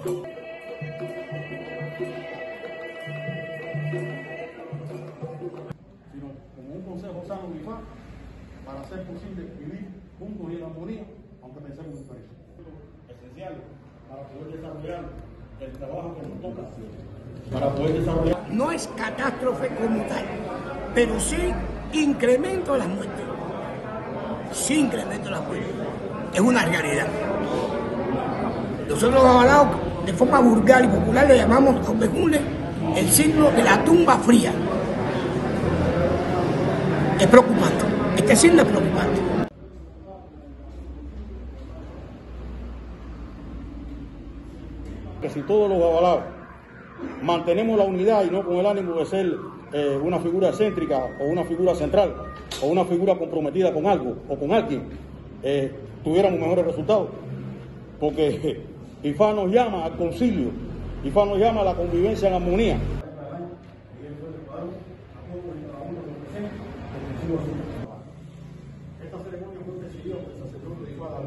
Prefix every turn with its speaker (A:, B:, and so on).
A: Sino como un consejo sano y más para hacer posible vivir juntos y en armonía, aunque pensemos diferente. Esencial para poder desarrollar el trabajo que nos toca. Para poder desarrollar.
B: No es catástrofe como tal, pero sí incremento las muertes. Sí incremento las muertes. Es una realidad. Nosotros los avalados de forma vulgar y popular, le llamamos con el signo de la tumba fría. Es preocupante. Este signo es preocupante.
A: Que si todos los avalados mantenemos la unidad y no con el ánimo de ser eh, una figura excéntrica o una figura central o una figura comprometida con algo o con alguien, eh, tuviéramos mejores resultados. Porque IFA nos llama al concilio, IFA nos llama a la convivencia en armonía. Esta ceremonia fue presidida por el sacerdote de IFA, la